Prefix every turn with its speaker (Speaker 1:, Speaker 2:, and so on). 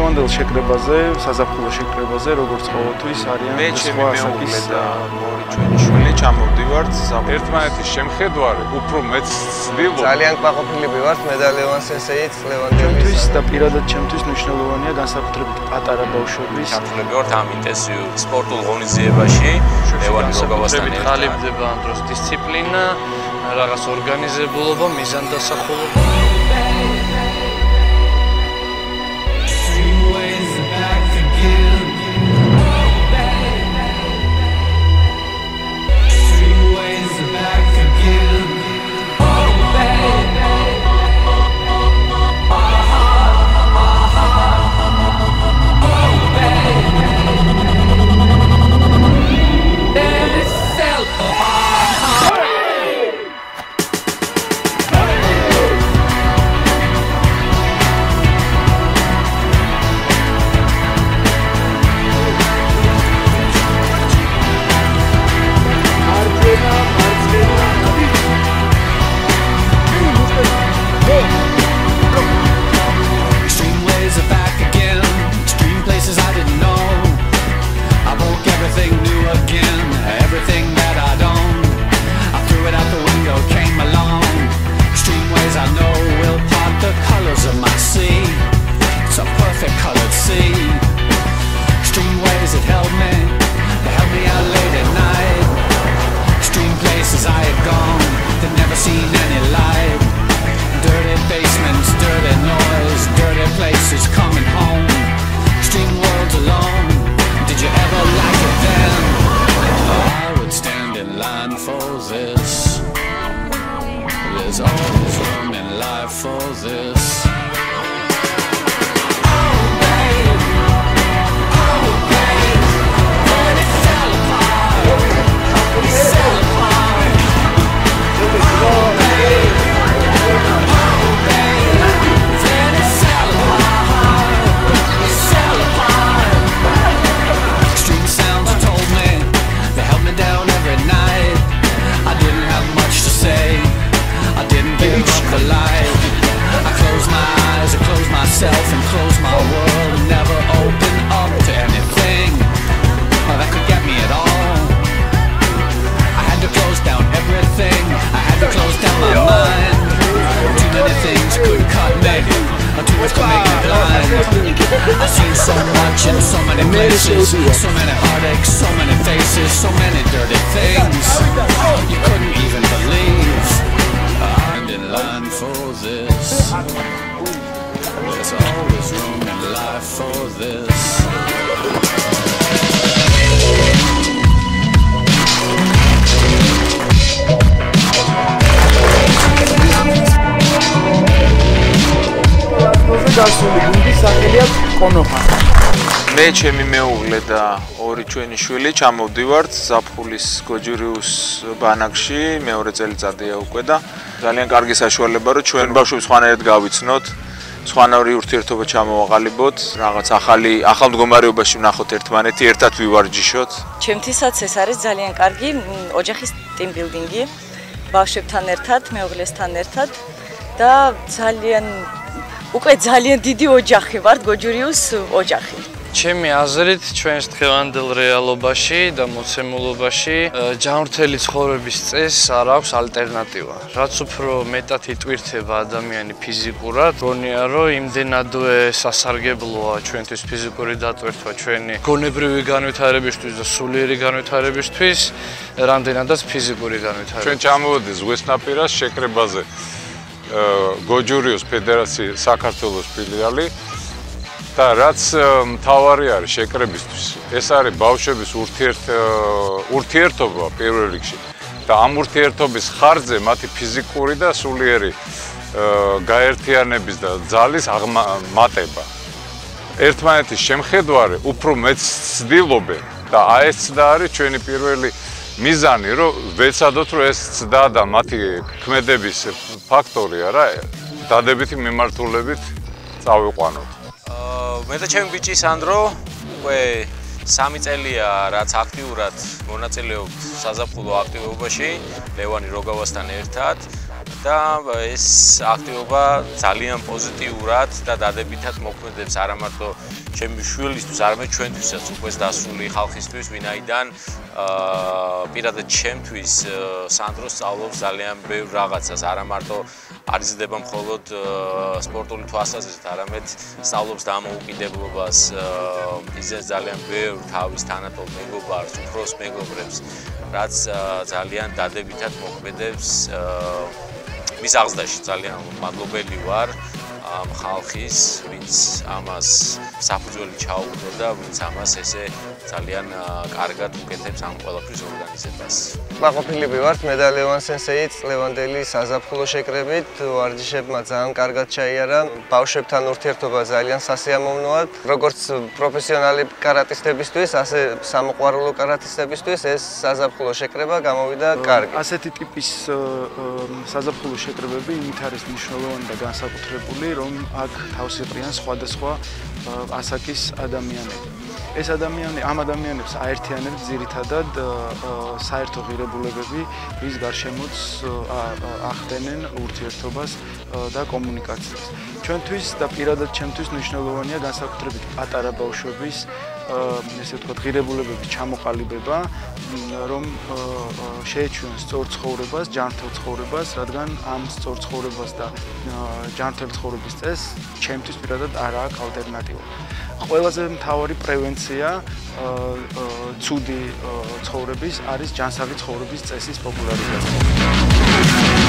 Speaker 1: დღევანდელ შეკრებაზე, საზაფხულო შეკრებაზე, როგორც ყოველთვის არიან სხვა ასაკის და
Speaker 2: ორი ჩვენი შვილი ჩამოვდივართ ერთმანეთის
Speaker 3: შემხედვარი, უფრო მეც ცდილობ.
Speaker 4: ძალიან ყვაყოფილები ვართ მედალევან სენსეიც ლევანდელის. ჩვენთვის და
Speaker 1: პირადად ჩემთვის მნიშვნელოვანია განსაკუთრებით პატარა ბავშვების
Speaker 5: ჩართულები ვართ ამ ინტენსიურ სპორტულ ღონისძიებაში. ლევანი როგავასთან ერთად. ყალიბდება
Speaker 6: ამ დროს დისციპლინა, რაღაც ორგანიზებულობა, მიზანდასახულობა.
Speaker 7: is all from in life for this.
Speaker 8: places. So many
Speaker 7: heartaches, so many faces, so many dirty things. You couldn't even believe I'm in
Speaker 8: line
Speaker 7: for this.
Speaker 8: There's
Speaker 7: always room in life for this.
Speaker 1: Gazlı Bilgi Sahneliyat Konuha
Speaker 2: მე ჩემი მეუღლე და ორი ჩვენი შვილი ჩამოვდივართ ზაფხულის გოჯურიუს ბანაკში, მეორე წელიწადია უკვე და ძალიან კარგი საშუალება რომ ჩვენ ბავშვებს ხანერად გავიცნოთ. სხვანაირი ურთიერთობა ჩამოვაყალიბოთ, რაღაც ახალი ახალ მდგომარეობაში ვნახოთ ერთმანეთი, ერთად ვივარჯიშოთ.
Speaker 9: ჩემთვისაც ეს არის ძალიან კარგი ოჯახის team building-ი. ბავშვებთან ერთად, მეუღლესთან ერთად და ძალიან უკვე ძალიან დიდი ოჯახი ვართ, გოჯურიუს ოჯახი.
Speaker 6: ჩემი აზრით, ჩვენს დღევანდელ რეალობაში და მოცემულობაში ჯანმრთელი ცხოვრების წესს არ აქვს ალტერნატივა. რაც უფრო მეტად იტვირთება ადამიანი ფიზიკურად, გონია რომ იმდენადვე სასარგებლოა ჩვენთვის ფიზიკური დატვირთვა, ჩვენი გონებრივი განვითარებისთვის და სულიერი განვითარებისთვის, რამდენადაც ფიზიკური განვითარება. ჩვენ
Speaker 3: ჩამოვედი ზღვესნაპირას შეკრებაზე. გოჯურიოს ფედერაციის საქართველოს ფილიალი და რაც მთავარი არის შეკრებისთვის ეს არის ბავშვების ურთიერთ ურთიერთობა პირველ რიგში და ამ ურთიერთობის ხარჯზე მათი ფიზიკური და სულიერი გაერთიანების და ძალის აღმატება ერთმანეთის შემხედვარი უფრო მეც ცდილობენ და აი ეს და არის ჩვენი პირველი მიზანი რომ ვეცადოთ რომ ეს ცდა და მათი ქმედების ფაქტორი არა დადებითი მიმართულებით წავიყვანოთ.
Speaker 5: აა მე და ჩემი ბიჭი სანდრო უკვე 3 წელია რაც აქტიურად მონაწილეობთ საზაფხულო აქტივობაში ლევანი როგავასთან ერთად და ეს აქტივობა ძალიან პოზიტიურად და დადებითად მოქმედებს არა მარტო ჩემი შვილისთვის, არამედ ჩვენთვისაც უკვე დასული ხალხისთვის, ვინაიდან აა პირადად ჩემთვის სანდრო სწავლობს ძალიან ბევრ რაღაცას, არა მარტო არიზდება მხოლოდ სპორტული თვალსაზრისით, არამედ სწავლობს დამოუკიდებლობას, იზეს ძალიან ბევრ თავის თანატოლ მეგობარს, უფროს მეგობრებს, რაც ძალიან დადებითად მოქმედებს მის აღზრდაში ძალიან მადლობელი ვარ ამ ხალხის, ვინც ამას საფუძველი ჩაუყო და ვინც ამას ესე ძალიან კარგად უკეთებს ამ ყველაფრის ორგანიზებას.
Speaker 4: მაყოფილები ვართ მე და ლევან სენსეიც, ლევანდელი საზაფხულო შეკრებით, ვარჯიშებმა ძალიან კარგად ჩაიარა. ბავშვებთან ურთიერთობა ძალიან სასიამოვნოა. როგორც პროფესიონალი კარატისტებისთვის, ასე სამოყვარულო კარატისტებისთვის ეს საზაფხულო შეკრება გამოვიდა კარგი.
Speaker 1: ასეთი ტიპის საზაფხულო შეკრებები იმით არის მნიშვნელოვანი და განსაკუთრებული, რომ აქ თავს იყრიან სხვადასხვა ასაკის ადამიანები. ეს ადამიანი ამ ადამიანებს აერთიანებს ძირითადად საერთო ღირებულებები, რის გარშემოც ახდენენ ურთიერთობას და კომუნიკაციას. ჩვენთვის და პირადად ჩემთვის მნიშვნელოვანია განსაკუთრებით პატარა ბავშვების ესე ვთქვათ ღირებულებების ჩამოყალიბება, რომ შეეჩვიონ სწორ ცხოვრებას, ჯანმრთელ ცხოვრებას, რადგან ამ სწორ ცხოვრებას და ჯანმრთელ ცხოვრების წესს ჩემთვის პირადად არ აქვს ალტერნატივა. ყველაზე მთავარი პრევენცია ცუდი ცხოვრების არის ჯანსაღი ცხოვრების წესის პოპულარიზაცია.